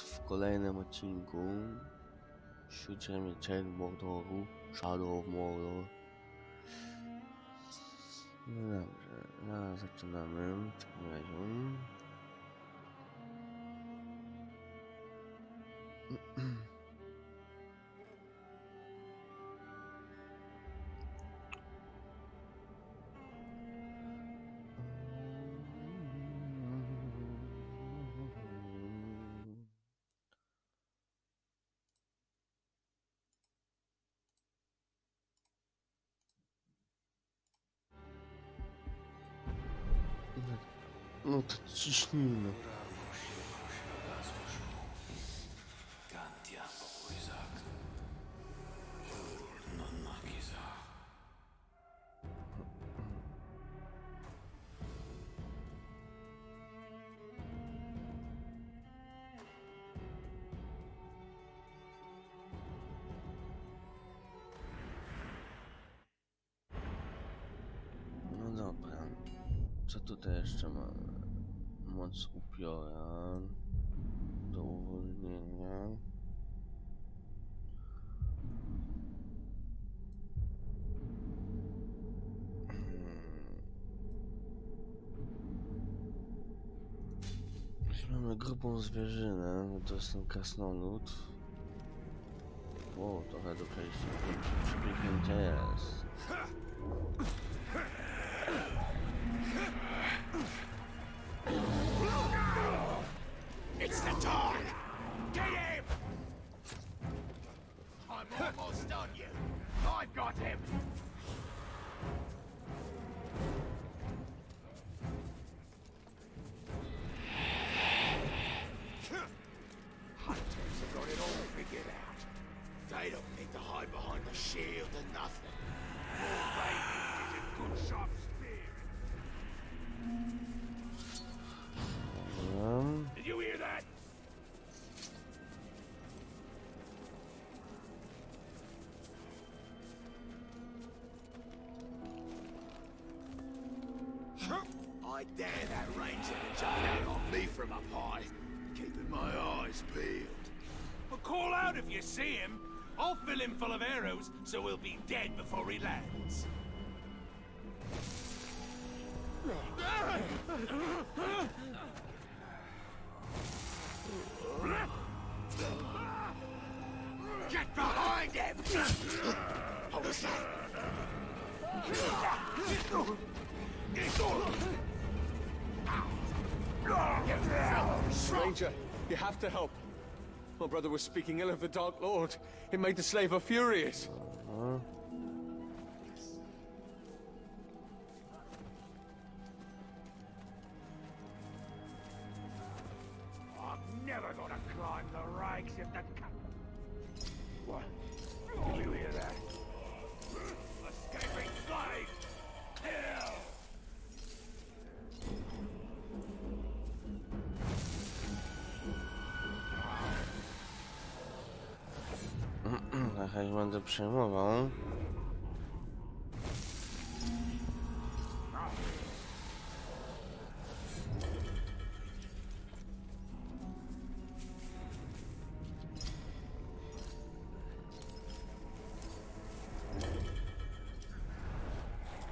w kolejnym odcinku. Siódmie Cień Mordoru Shadow of Mordor No dobrze, no, zaczynamy w takim razie No to ciśnijmy. Grubą zwierzynę, to jest ten krasnolud. O, trochę do przejścia. Jest. It's the time! Get him! I'm almost you. I've got him. Nothing. Um, Did you hear that? I dare that ranger to jump out on me from up high, keeping my eyes peeled. But call out if you see him. I'll fill him full of arrows, so he'll be dead before he lands. Get behind him! Hold us Stranger, you have to help. My brother was speaking ill of the Dark Lord. It made the slaver furious. I'm przejmował.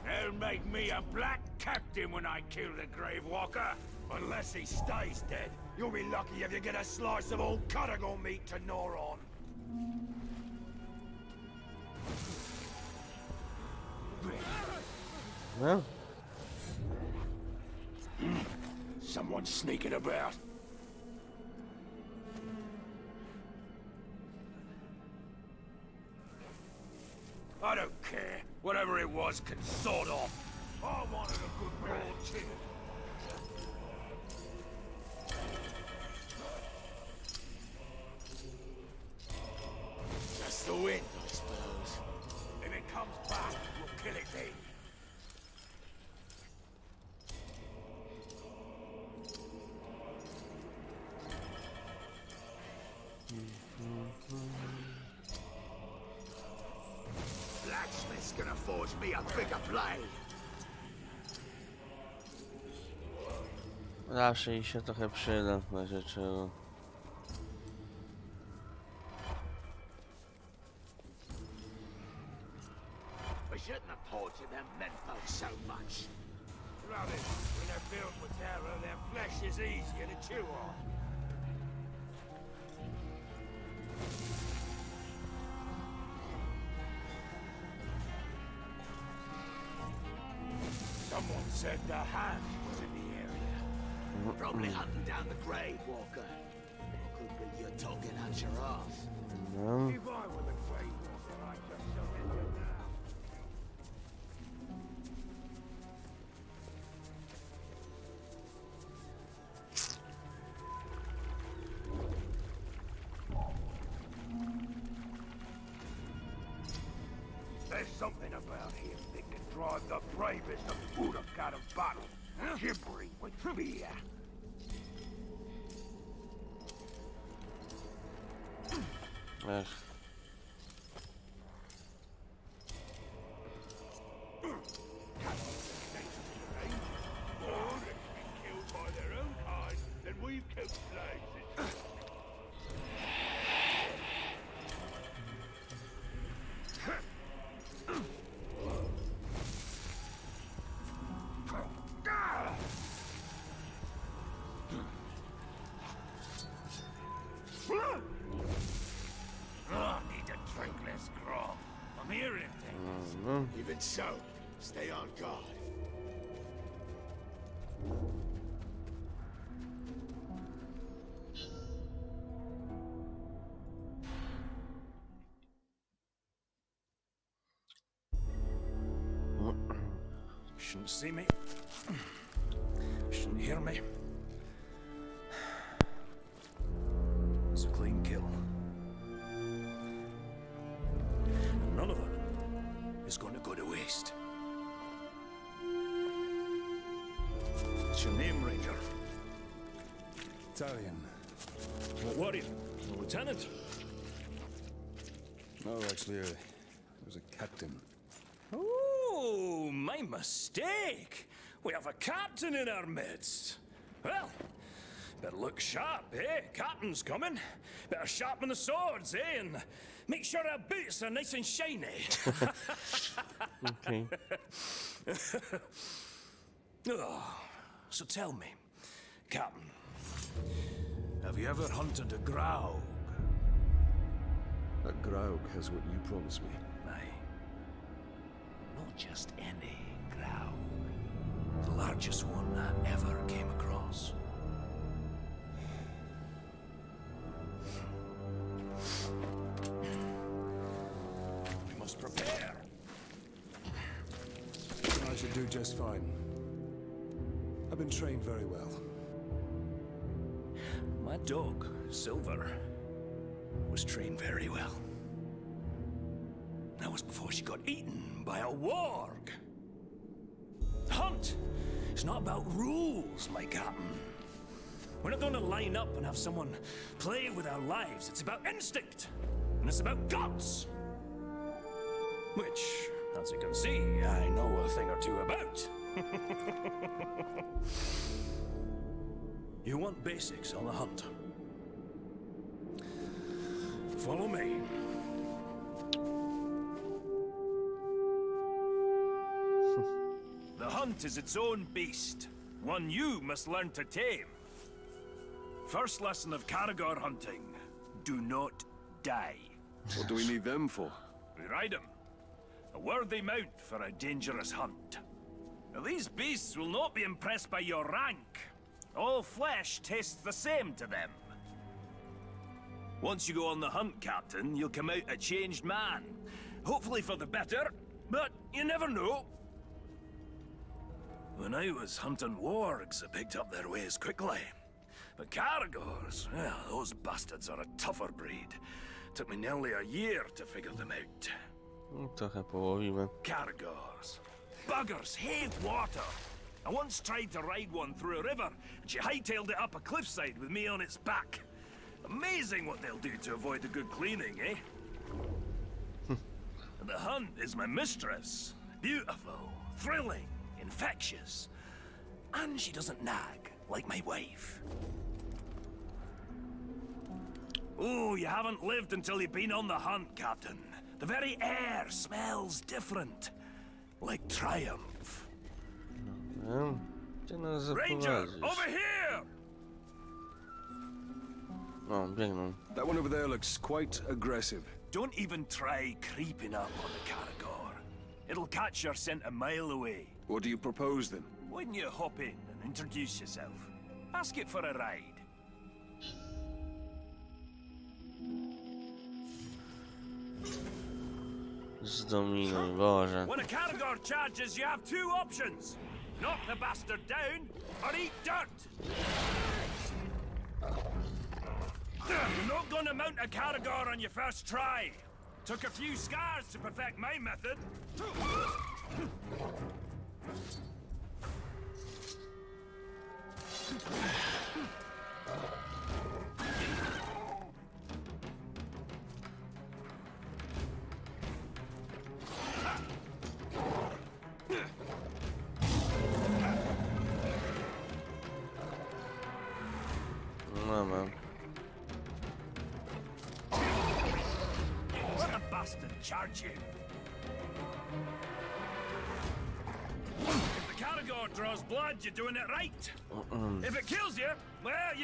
They'll make me a black captain when I kill the Grave Walker. Unless he stays dead. You'll be lucky if you get a slice of old Cuttagle meat to gnaw on. No? Someone sneaking about. I don't care. Whatever it was can sort off. I wanted a good broad chin. Forge me a blade. Zawsze jej się trochę przyda w razie. Ver. Even so, stay on guard. Shouldn't see me. Shouldn't hear me. A lieutenant? No, actually, uh, he was a captain. Oh, my mistake. We have a captain in our midst. Well, better look sharp, eh? Captain's coming. Better sharpen the swords, eh? And make sure our boots are nice and shiny. Okay. oh, so tell me, Captain, have you ever hunted a grouse? That Graug has what you promised me. Aye. Not just any grouse. The largest one I ever came across. We must prepare. I should do just fine. I've been trained very well. My dog, Silver, was trained very well. That was before she got eaten by a warg. Hunt It's not about rules, my captain. We're not going to line up and have someone play with our lives. It's about instinct, and it's about guts. Which, as you can see, I know a thing or two about. You want basics on the hunt? Follow me. the hunt is its own beast, one you must learn to tame. First lesson of Caragor hunting do not die. What do we need them for? We ride them. A worthy mount for a dangerous hunt. Now, these beasts will not be impressed by your rank. All flesh tastes the same to them. Once you go on the hunt, Captain, you'll come out a changed man. Hopefully for the better, but you never know. When I was hunting wargs, I picked up their ways quickly. But Caragors, well, those bastards are a tougher breed. Took me nearly a year to figure them out. No, Trochę połowimy. Caragors. Buggers hate water. I once tried to ride one through a river, and she hightailed it up a cliffside with me on its back. Amazing what they'll do to avoid a good cleaning, eh? the hunt is my mistress. Beautiful, thrilling, infectious. And she doesn't nag, like my wife. Oh, you haven't lived until you've been on the hunt, Captain. The very air smells different. like triumph. Wiem. Gdzie nas Ranger, over here! O, biegną. That one over there looks quite aggressive. Don't even try creeping up on the Caragor. It'll catch your scent a mile away. What do you propose then? Why don't you hop in and introduce yourself? Ask it for a ride. Zdominuj, Boże. When a Caragor charges, you have two options. Knock the bastard down, or eat dirt. You're not gonna mount a Caragor on your first try. Took a few scars to perfect my method.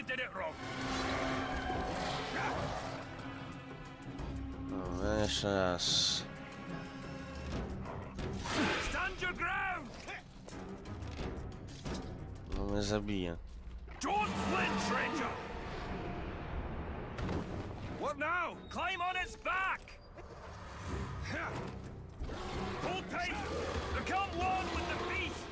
Did it wrong. No, jeszcze raz. Stand your ground! No mnie zabije. Don't flinch, Ranger! What now? Climb on its back! Hold tight! Become one with the beast!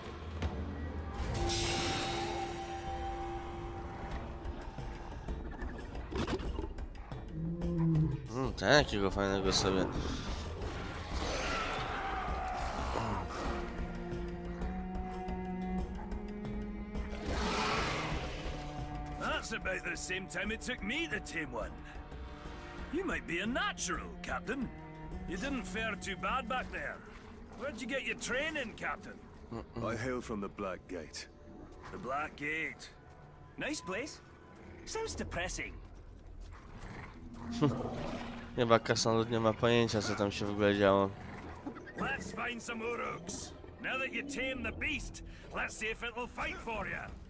Takiego fajnego sobie. That's about the same time it took me to tame one. You might be a natural, Captain. You didn't fare too bad back there. Where'd you get your training, Captain? I hail from the Black Gate. The Black Gate. Nice place. Sounds depressing. Chyba Kasanut nie ma pojęcia co tam się w ogóle działo. Let's find some Uruks. Now that you tame the beast, let's see if it'll fight for you.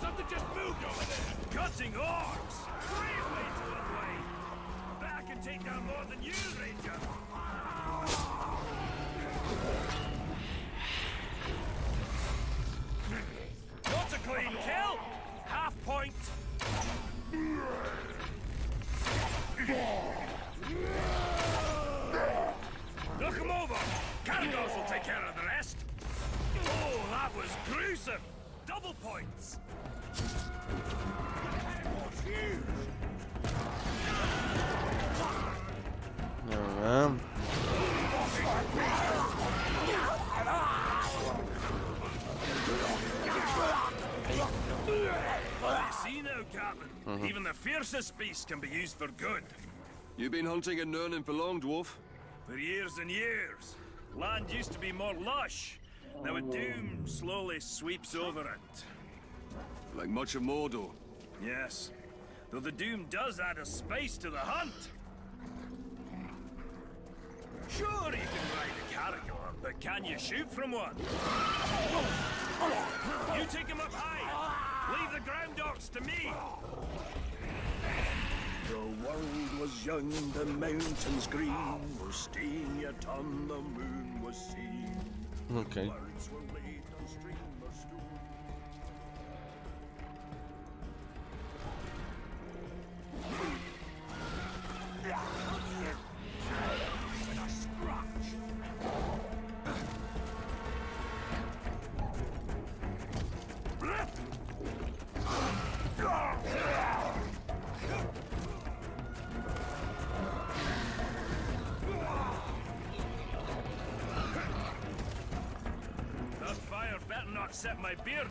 Something just moved over there. Cutting orcs. Great way to unwind. Bet I can take down more than you, Ranger. Not a clean kill. Half point. Knock him over! Caragors will take care of the rest! Oh, that was gruesome! Double points! Dobra. You see now, Captain? Mm-hmm. Even the fiercest beast can be used for good. You've been hunting in Nurnin for long, dwarf? For years and years. Land used to be more lush. Now a doom slowly sweeps over it. Like much of Mordor. Yes. Though the doom does add a spice to the hunt. Sure, you can ride a Caragor, but can you shoot from one? You take him up high. Leave the ground dogs to me. The world was young, the mountains green, were staying yet on the moon was seen. Okej.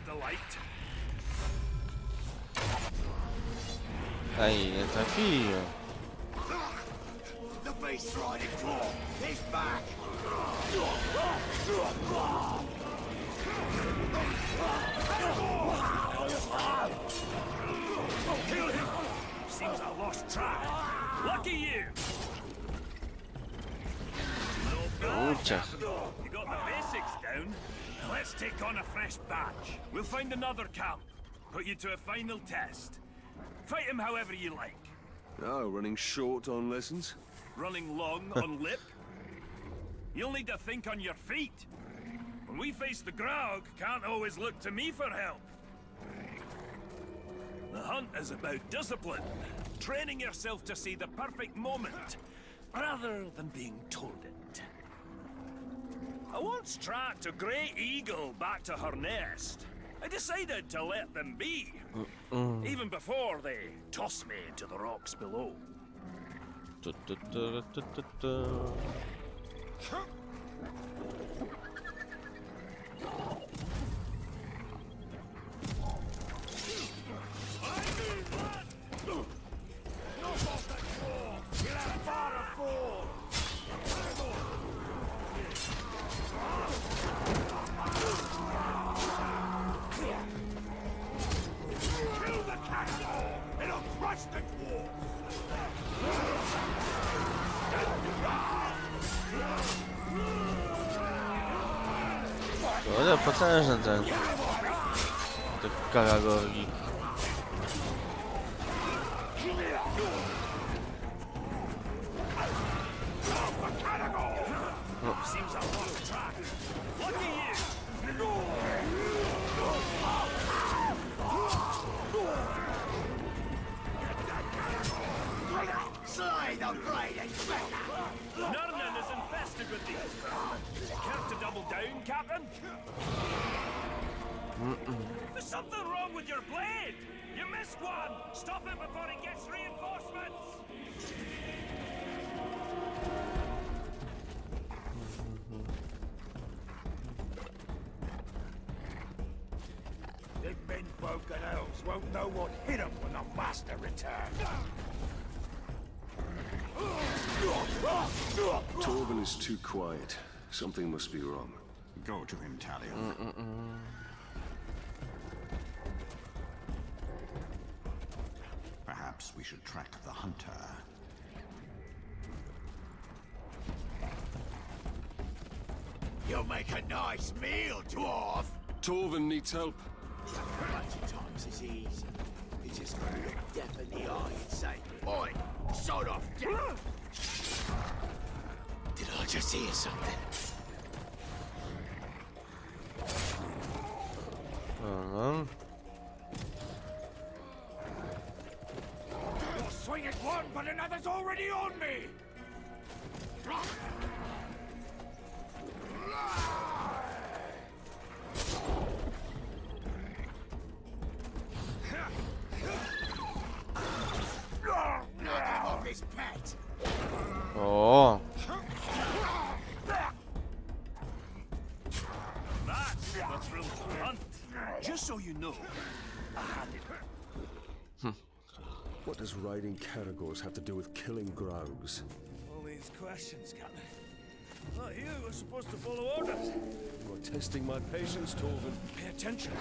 My beard alight. Aj, nie trafiłem. The beast's riding claw! He's back! Take on a fresh batch. We'll find another camp. Put you to a final test. Fight him however you like. Oh, running short on lessons? Running long on lip. You'll need to think on your feet. When we face the Graug, can't always look to me for help. The hunt is about discipline. Training yourself to see the perfect moment, rather than being told it. I once tracked a grey eagle back to her nest. I decided to let them be. Even before they tossed me to the rocks below. Tu, tu, tu, potężny ten... Te karagorgi. Seems I've lost track. Lucky you! Slay the braided Nurnan these. Care to double down, Captain? There's something wrong with your blade! You missed one! Stop it before it gets reinforcements! Them men-folk and elves won't know what hit them when the master returns. Torvin is too quiet. Something must be wrong. Go to him, Talion. Perhaps we should track the hunter. You'll make a nice meal, dwarf. Torvin needs help. Plenty times is easy. You just gotta look death in the eye and say, Oi, sod off. Did I just hear something? No, You'll swing at one, but another's already on me! Have to do with killing Graugs? All these questions, Captain. Thought you were supposed to follow orders. You are testing my patience, Torvin. Pay attention.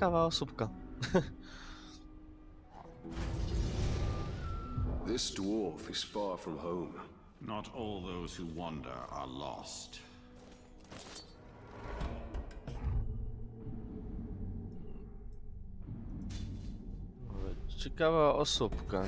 Ciekawa osóbka. This dwarf is far from home. Not all those who wander are lost. Ciekawa osóbka.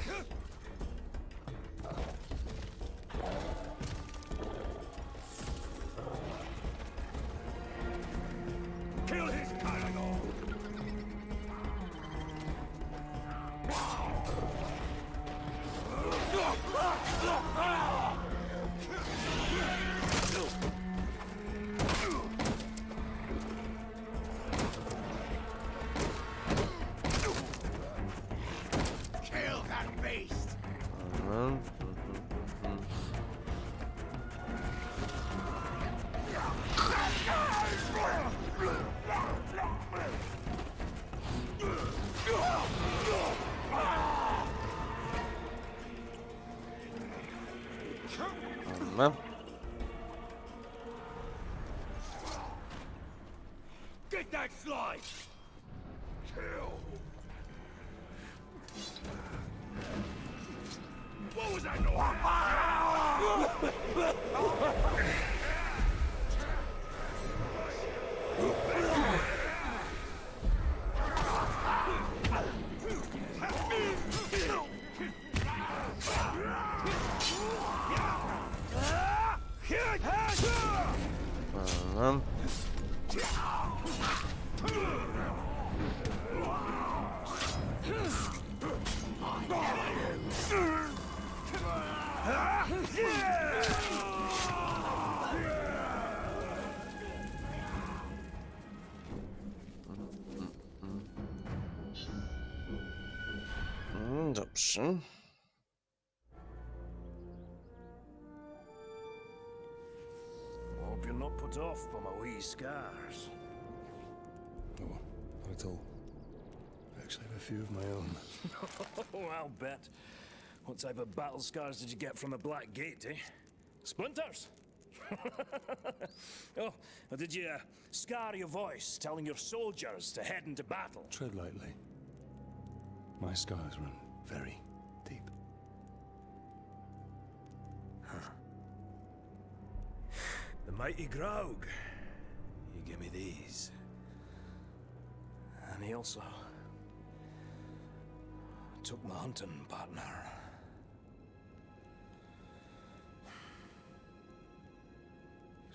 Mm, dobrze. Hope you're not put off by my wee scars. No, not at all. I actually have a few of my own. Oh, I'll bet. What type of battle scars did you get from the Black Gate, eh? Splinters? oh, did you uh, scar your voice telling your soldiers to head into battle? Tread lightly. My scars run very deep. The mighty Graug. You give me these. And he also took my hunting partner.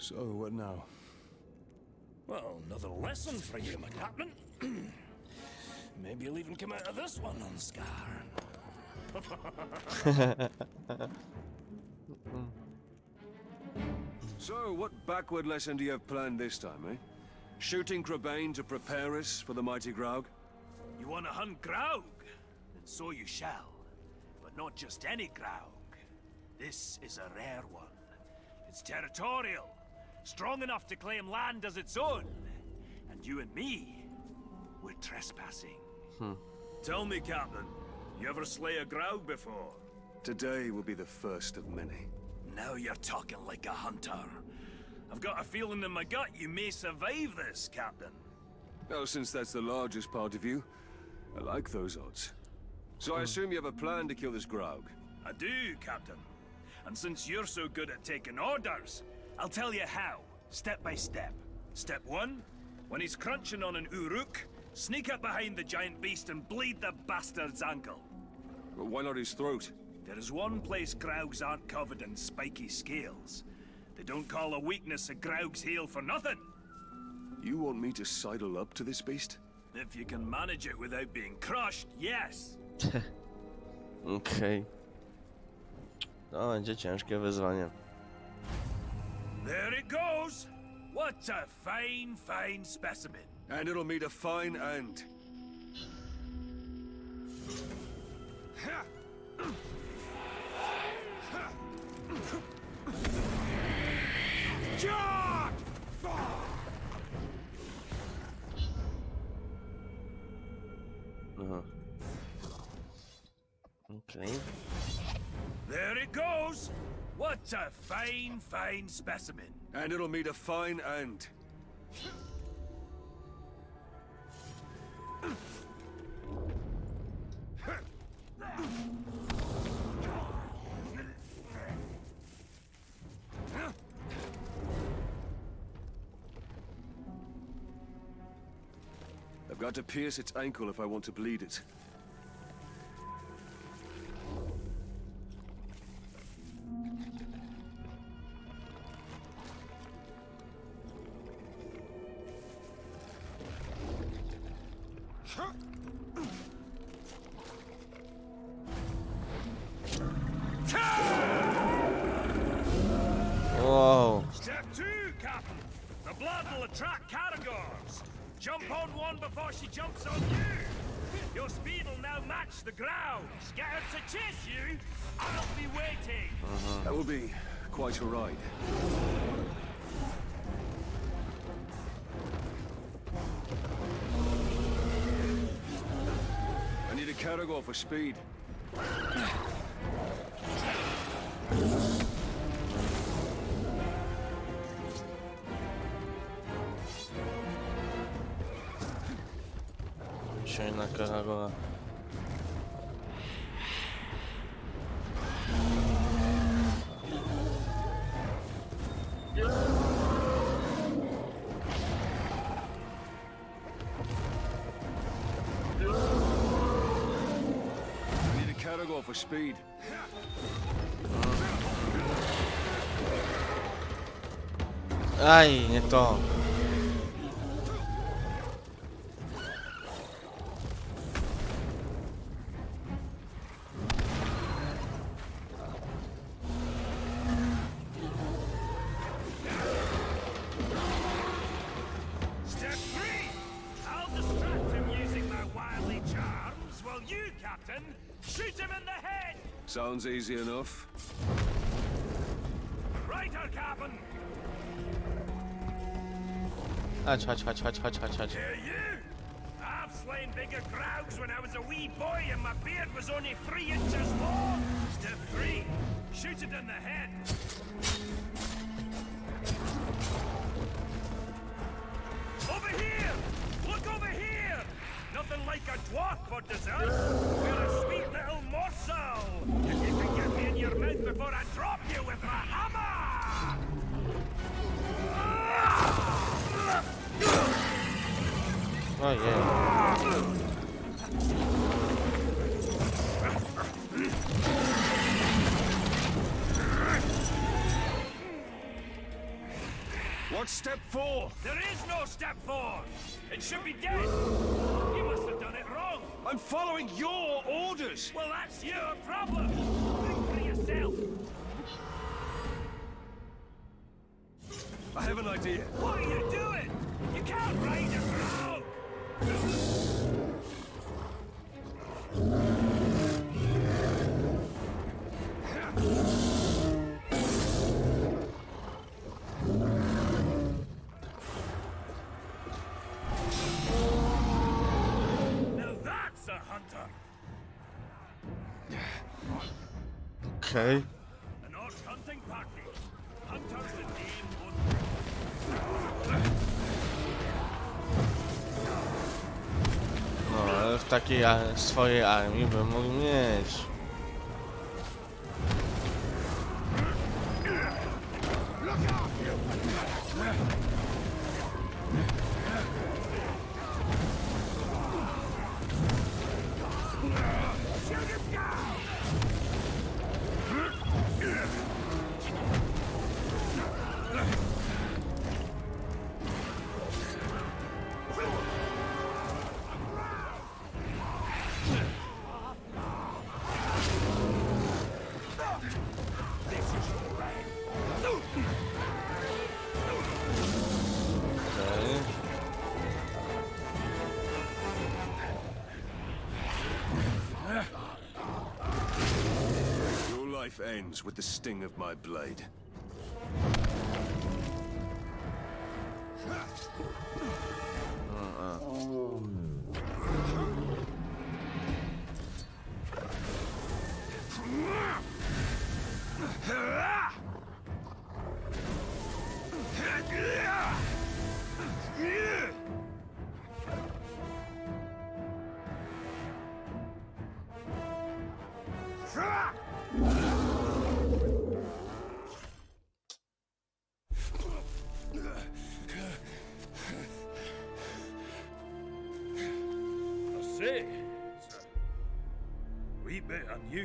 So, what now? Well, another lesson for you, my captain. Maybe you'll even come out of this one unscarred. So, what backward lesson do you have planned this time, eh? Shooting Crebain to prepare us for the mighty Graug? You want to hunt Graug? Then so you shall. But not just any Graug. This is a rare one. It's territorial. Strong enough to claim land as its own. And you and me, we're trespassing. Hmm. Tell me, Captain, you ever slay a Graug before? Today will be the first of many. Now you're talking like a hunter. I've got a feeling in my gut you may survive this, Captain. Well, since that's the largest part of you, I like those odds. So I hmm. assume you have a plan to kill this Graug. I do, Captain. And since you're so good at taking orders, I'll tell you how, step by step. Step one, when he's crunching on an Uruk, sneak up behind the giant beast and bleed the bastard's ankle. But why not his throat? There is one place Graugs aren't covered in spiky scales. They don't call a weakness a Graug's heel for nothing. You want me to sidle up to this beast? If you can manage it without being crushed, yes. Okej. To będzie ciężkie wyzwanie. There it goes. What a fine, fine specimen. And it'll meet a fine end. Charge! Aha. Uh-huh. Okej. There it goes. What a fine, fine specimen. And it'll meet a fine end. I've got to pierce its ankle if I want to bleed it. for speed. Schön locker, aber... Uh, for speed. Aj, nie Sounds easy enough. Righter, Captain! Chodź, chodź, chodź, chodź, chodź, chodź, chodź. Hear you? I've slain bigger Graugs when I was a wee boy and my beard was only three inches long. Step three, shoot it in the head. Over here! Look over here! Nothing like a dwarf for dessert. Oh, Ojej. What's step four? There is no step four. It should be dead. You must have done it wrong. I'm following your orders. Well, that's your problem. Think for yourself. I have an idea. What are you doing? You can't ride a Graug. Takiej swojej armii bym mógł mieć. With the sting of my blade.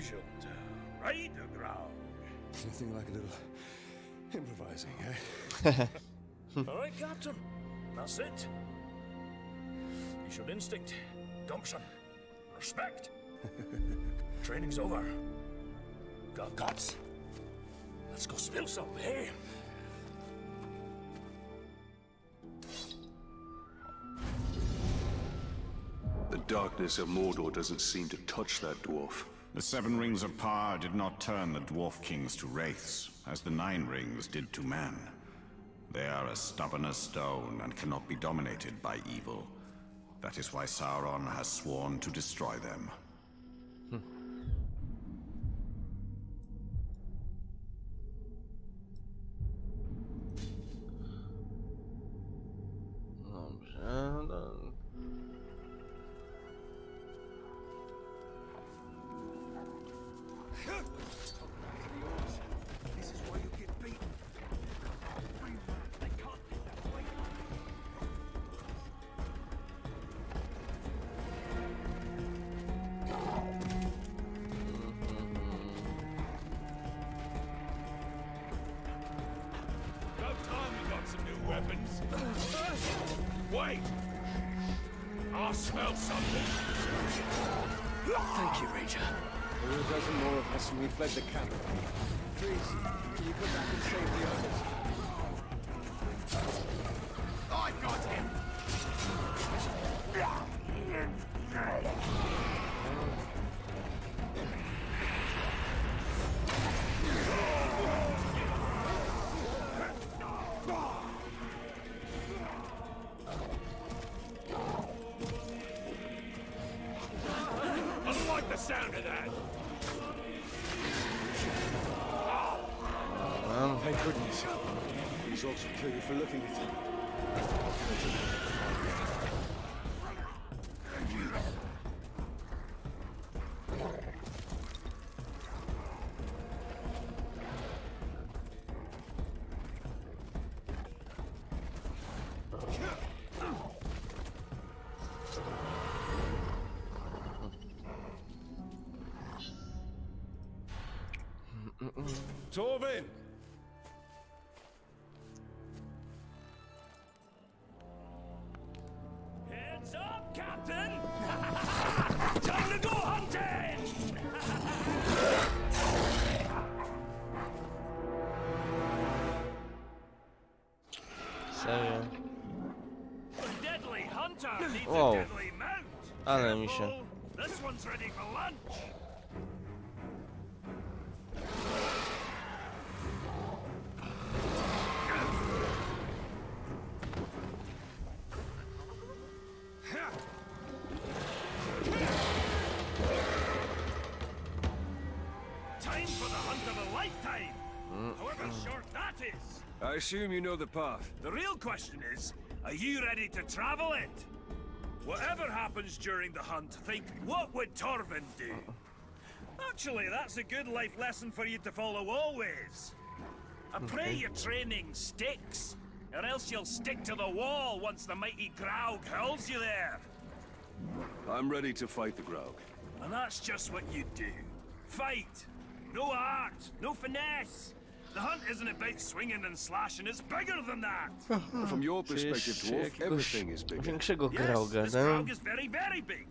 Bit unusual to ride a Graug. Anything like a little improvising, eh? All right, Captain. That's it. You showed instinct, gumption, respect. Training's over. Got guts. Let's go spill some, eh? The darkness of Mordor doesn't seem to touch that dwarf. The Seven Rings of Power did not turn the Dwarf Kings to wraiths, as the Nine Rings did to man. They are as stubborn as stone and cannot be dominated by evil. That is why Sauron has sworn to destroy them. Goodness. Orcs will kill you for looking at them. I assume you know the path. The real question is, are you ready to travel it? Whatever happens during the hunt, think, what would Torvin do? Actually, that's a good life lesson for you to follow always. I pray your training sticks, or else you'll stick to the wall once the mighty Graug hurls you there. I'm ready to fight the Graug. And that's just what you do. Fight. No art, no finesse. The hunt isn't about swinging and slashing, it's bigger than that. From your perspective, dwarf, everything is bigger. większego Yes, grauga, this tak? Graug is very, very big.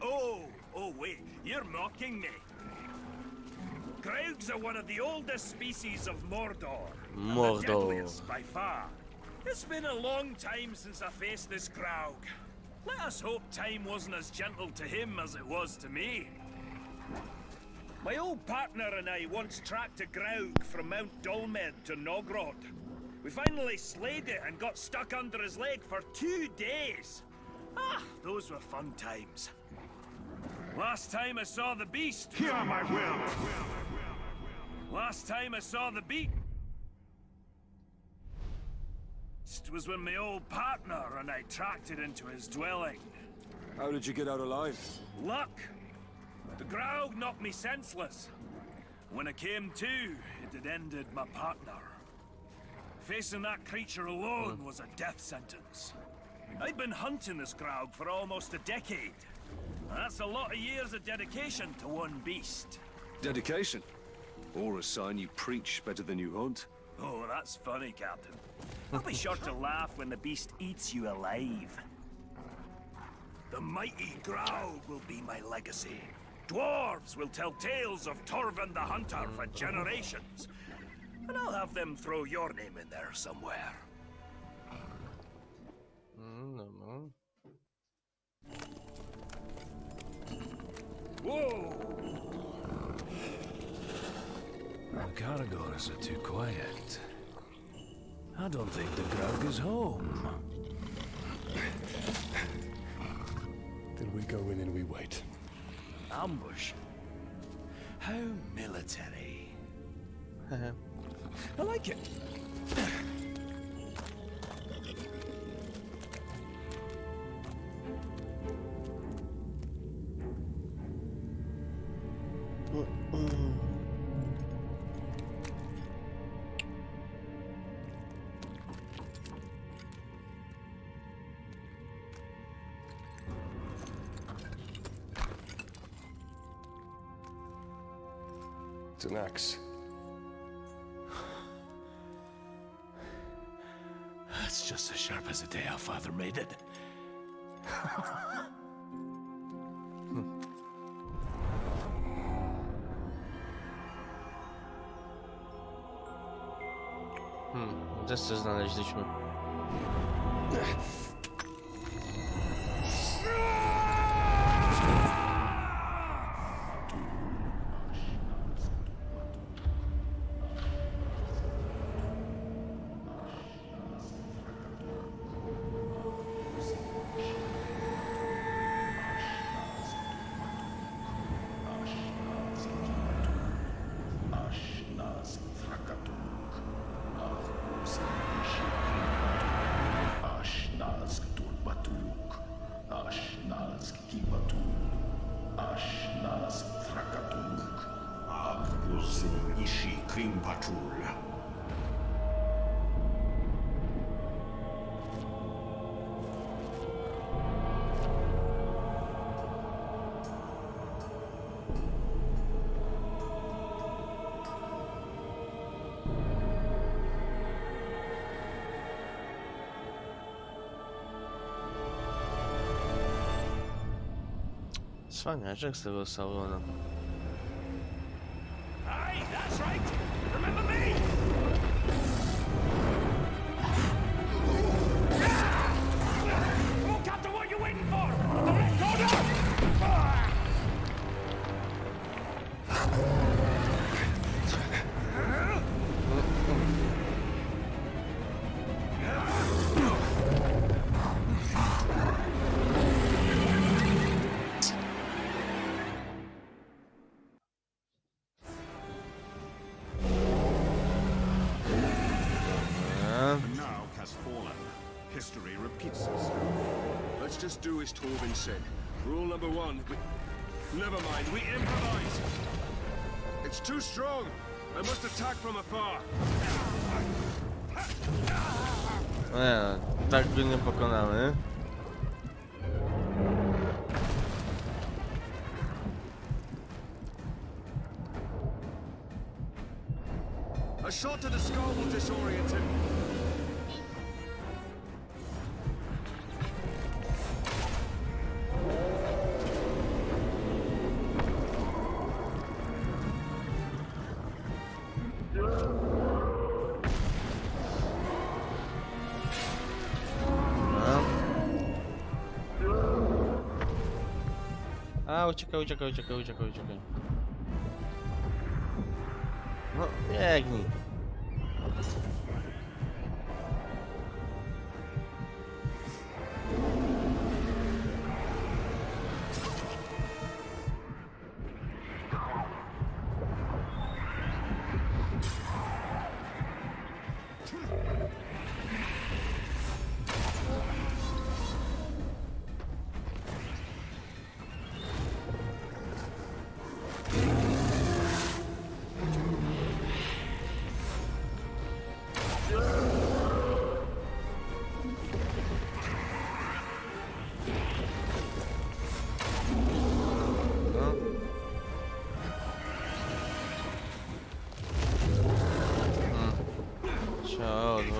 Oh, oh wait, you're mocking me. Graugs are one of the oldest species of Mordor. Mordor. by far. It's been a long time since I faced this Graug. Let us hope time wasn't as gentle to him as it was to me. My old partner and I once tracked a Graug from Mount Dolmed to Nogrod. We finally slayed it and got stuck under his leg for two days. Ah, those were fun times. Last time I saw the beast. Hear my will! Last time I saw the beast was when my old partner and I tracked it into his dwelling. How did you get out alive? Luck! The Graug knocked me senseless. When I came to, it had ended my partner. Facing that creature alone was a death sentence. I'd been hunting this Graug for almost a decade. That's a lot of years of dedication to one beast. Dedication. Or a sign you preach better than you hunt. Oh, that's funny, Captain. I'll be sure to laugh when the beast eats you alive. The mighty Graug will be my legacy. Dwarves will tell tales of Torvin the Hunter for generations. And I'll have them throw your name in there somewhere. Mm, No, no. Whoa! The Caragors are too quiet. I don't think the Graug is home. Then we go in and we wait. Ambush. How military. I like it. It's an axe. That's just as sharp as the day our father made it. Hmm, też coś znaleźliśmy. Cwaniaczek z tego Saurona. Aye, that's right. Remember me? Corner! Do as Torvin said. Rule number one, we... Never mind, we improvise! It's too strong! I must attack from afar! Nie, tak go nie pokonamy. A, uciekaj, uciekaj, uciekaj, uciekaj, uciekaj. No, biegnij.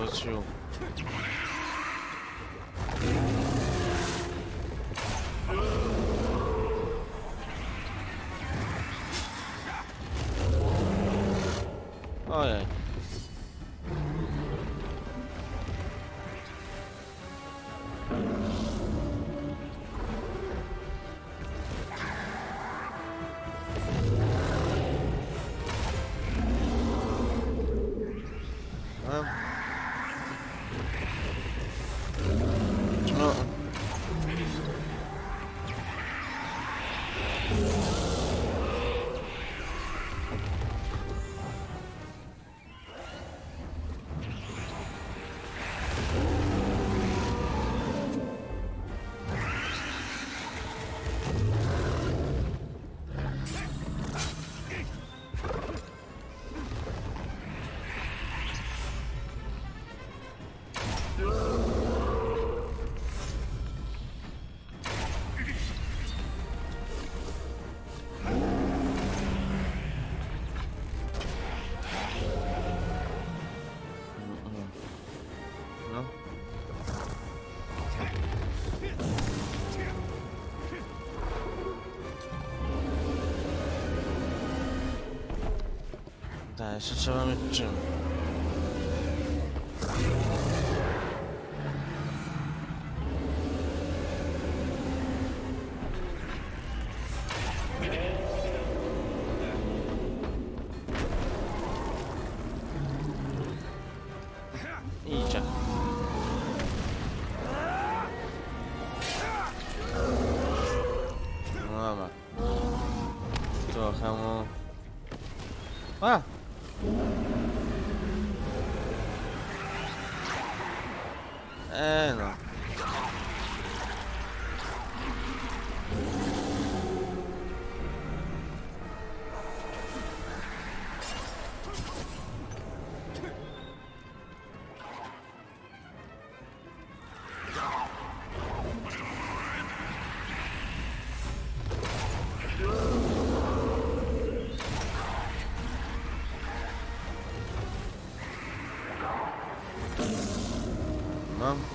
Odwrócił. Ojej. Tak, jeszcze trzeba mieć czym. No.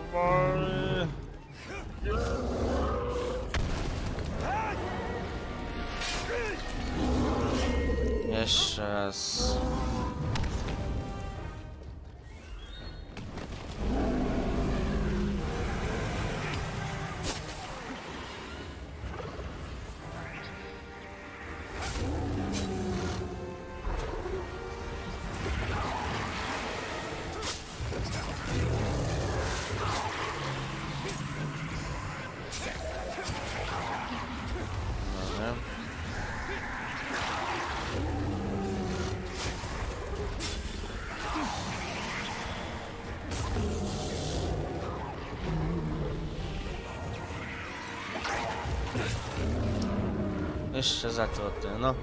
Jeszcze za to ty, no.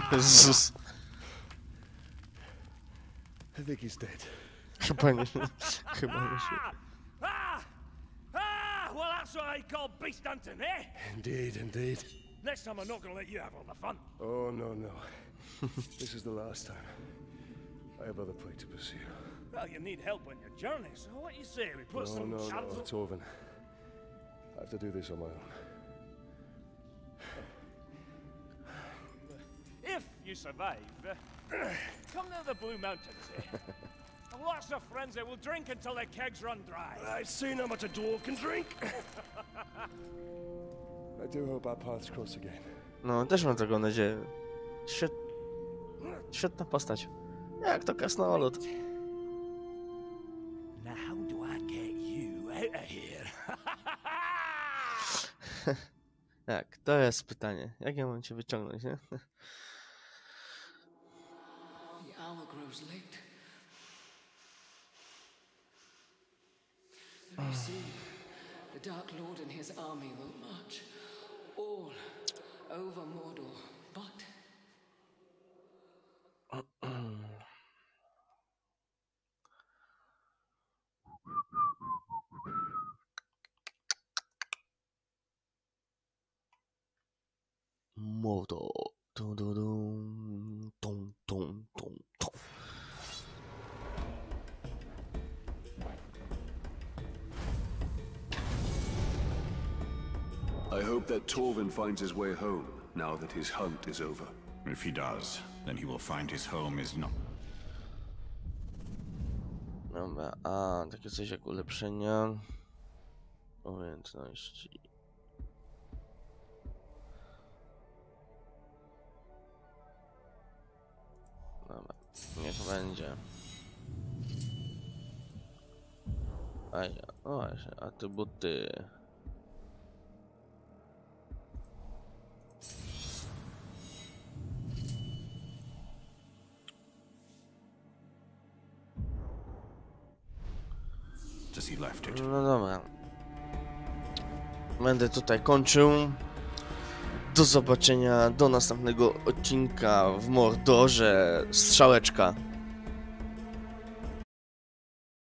Jezus. I think he's dead. Chyba nie. Chyba nie. Ah! Ah! Well, that's what I call beast hunting, eh? Indeed, indeed. Next time I'm not gonna let you have all the fun. Oh, no, no. this is the last time. I have other prey to pursue. Well, you need help on your journey, so what do you say? We put No, some no, no, charitable- Torvin. I have to do this on my own. If you survive, come to the Blue Mountains, eh? I've lots of friends that will drink until their kegs run dry. I've seen how much a dwarf can drink. I do hope our paths cross again. No, też mam taką nadzieję. Świet... Świetna postać. Jak to krasnolud. Now, how do I get you out of here? Tak, to jest pytanie. Jak ja mam cię wyciągnąć, nie? Grows late. Very ah. soon, the Dark Lord and his army will march all over Mordor. But that Torvin finds his way home, now that his hunt is over. If he does, then he will find his home is not. Dobra, a takie coś jak ulepszenia umiejętności. Dobra, niech będzie. A ja, o właśnie, atrybuty. Będę tutaj kończył. Do zobaczenia do następnego odcinka w Mordorze. Strzałeczka.